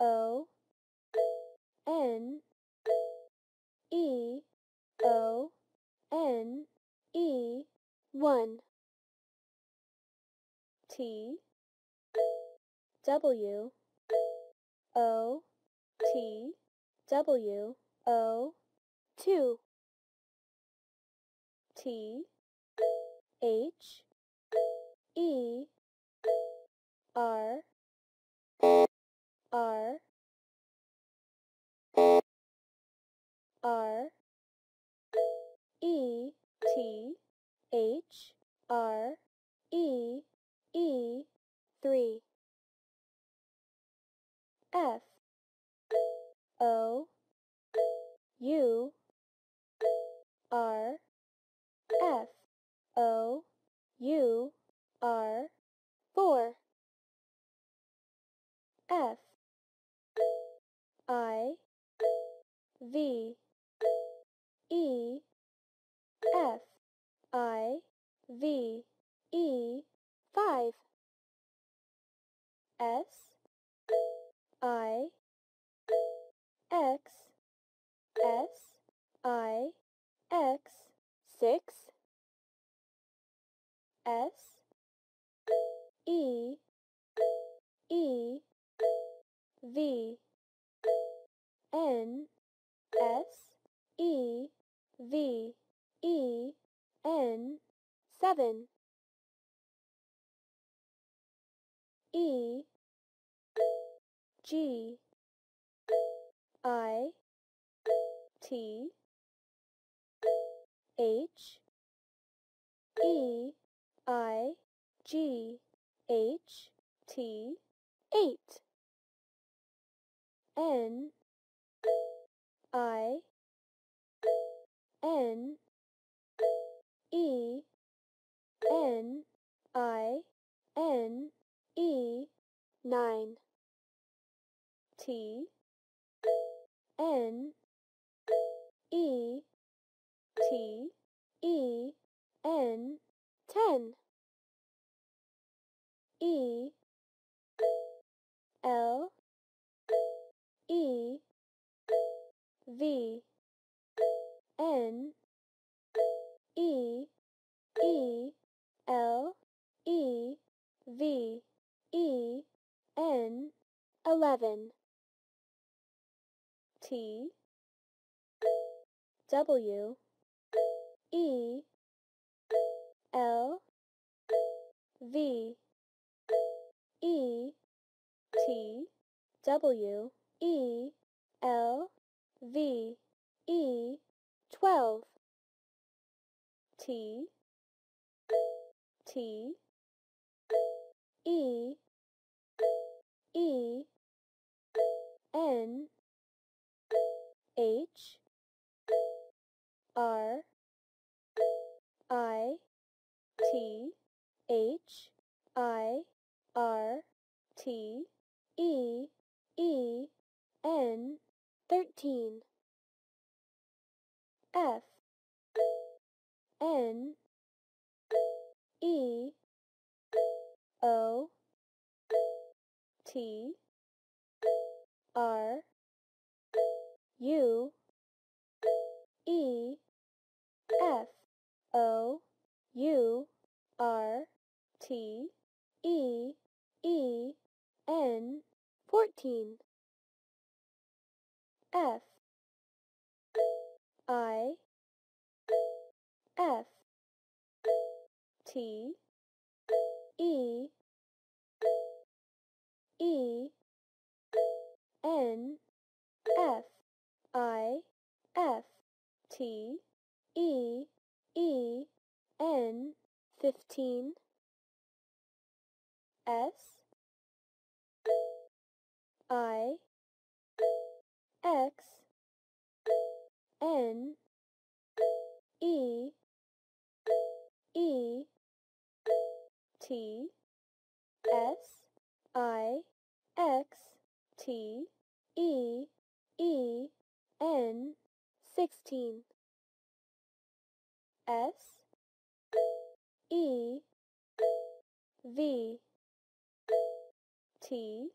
O N E O N E one. T W O T W O two. T H R E T H R E E three. F O U R F O U R four F I V E F I V E five S I X S I X six S E E V N S E V E N seven G I T H E I G H T eight. N I N E N I N E nine T N E T E N ten E L E V N E E L E V E N eleven T W E L V E T W E L V E twelve. T T E E N H R I T H I R T E E N thirteen. F N E O T R T E E N fourteen. F. I. F. T. E. E. N. F. I. F. T. E. E N fifteen S I X N E E T S I X T E E N sixteen. S E V T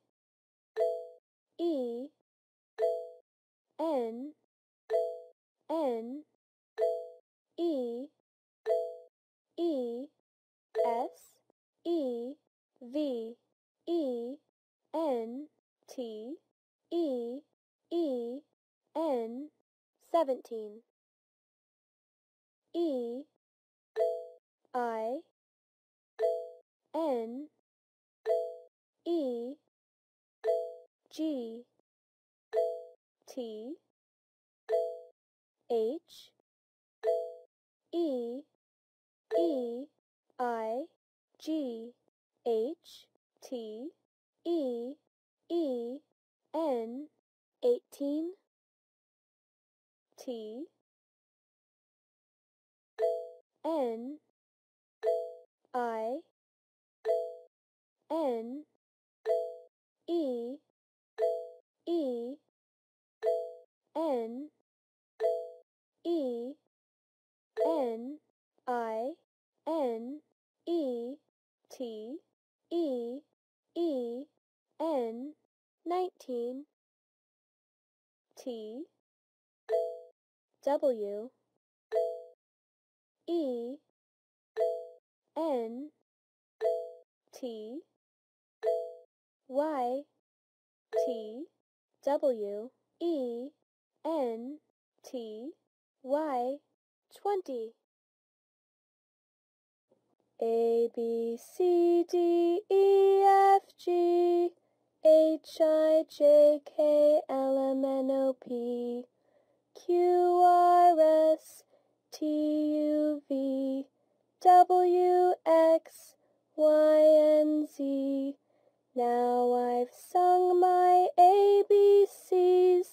E N N E E S E V E N T E E N seventeen. E I N G T H E E I G H T E E N eighteen. T N I N E N E N I N E T E E N nineteen T W E N T Y T W E N T Y twenty A B C D E F G H I J K L M N O P Q R S T U V W X Y and Z. Now I've sung my ABCs.